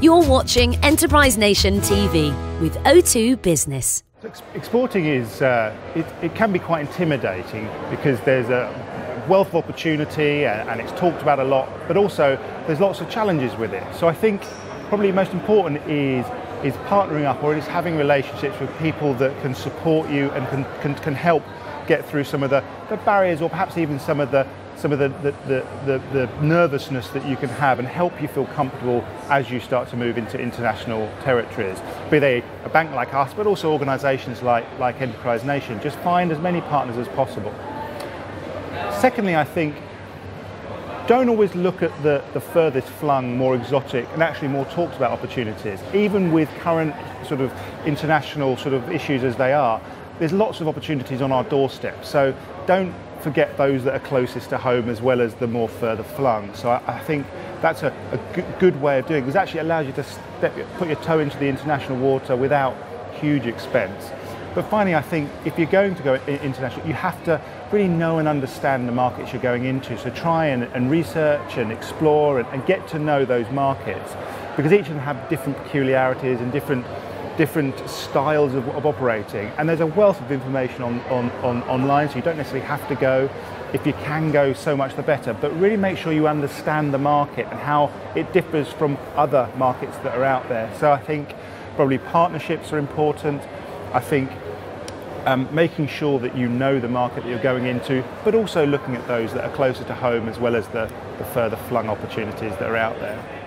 You're watching Enterprise Nation TV with O2 Business. Exporting is, uh, it, it, can be quite intimidating because there's a wealth of opportunity and, and, it's talked about a lot, but also there's lots of challenges with it. So I think probably most important is, is partnering up or is having relationships with people that can support you and can, can, can help get through some of the, the barriers or perhaps even some of the some of the, the, the, the, nervousness that you can have and help you feel comfortable as you start to move into international territories. Be they a bank like us, but also organisations like, like Enterprise Nation. Just find as many partners as possible. Secondly, I think don't always look at the, the furthest flung, more exotic and actually more talked about opportunities. Even with current sort of international sort of issues as they are, there's lots of opportunities on our doorstep. So don't forget those that are closest to home as well as the more further flung. So I, I think that's a, good way of doing it because it actually allows you to step, put your toe into the international water without huge expense. But finally, I think if you're going to go international, you have to really know and understand the markets you're going into. So try and, and research and explore and, and get to know those markets because each of them have different peculiarities and different different styles of, of, operating. And there's a wealth of information on, on, on, online, so you don't necessarily have to go. If you can go, so much the better. But really make sure you understand the market and how it differs from other markets that are out there. So I think probably partnerships are important. I think um, making sure that you know the market that you're going into, but also looking at those that are closer to home as well as the, the further flung opportunities that are out there.